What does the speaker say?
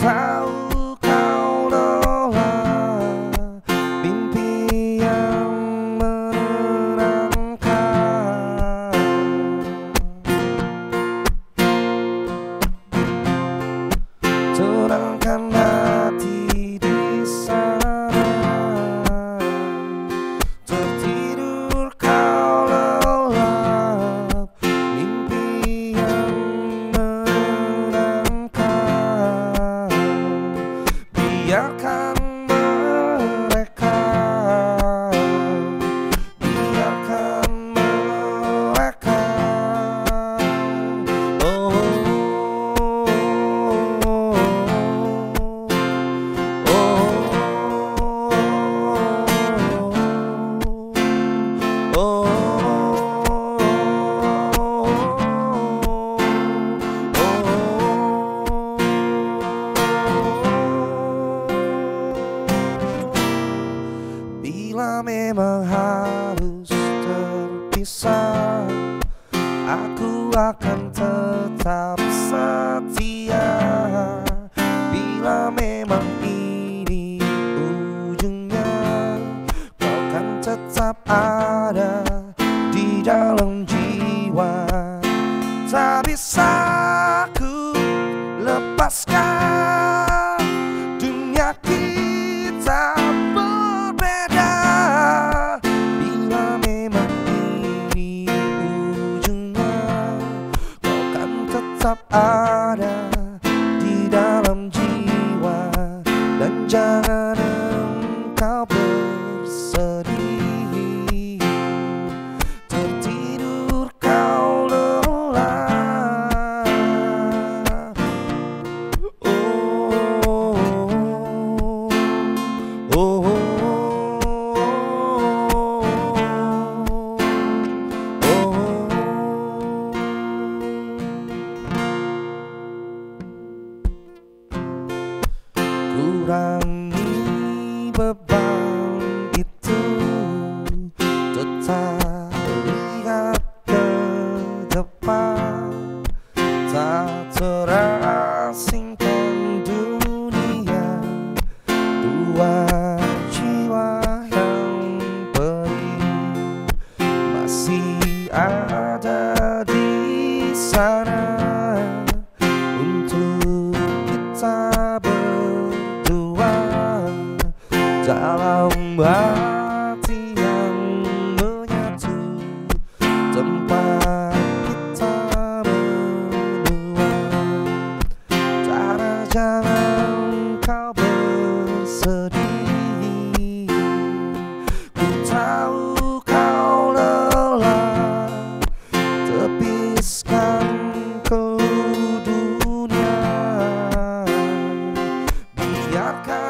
How. Bila memang harus terpisah. Aku akan tetap setia Bila memang ini ujungnya. Kau kan tetap ada di dalam jiwa. Tak bisa tetap ada ada di sana Untuk kita berdua. Dalam hati biarkan